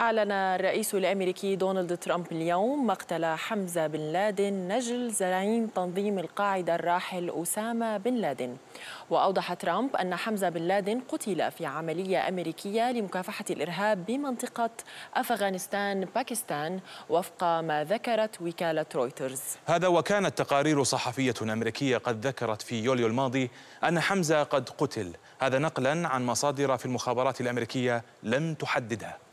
أعلن الرئيس الأمريكي دونالد ترامب اليوم مقتل حمزة بن لادن نجل زعيم تنظيم القاعدة الراحل أسامة بن لادن. وأوضح ترامب أن حمزة بن لادن قتل في عملية أمريكية لمكافحة الإرهاب بمنطقة أفغانستان باكستان وفق ما ذكرت وكالة رويترز. هذا وكانت تقارير صحفية أمريكية قد ذكرت في يوليو الماضي أن حمزة قد قتل. هذا نقلا عن مصادر في المخابرات الأمريكية لم تحددها.